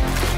Bye.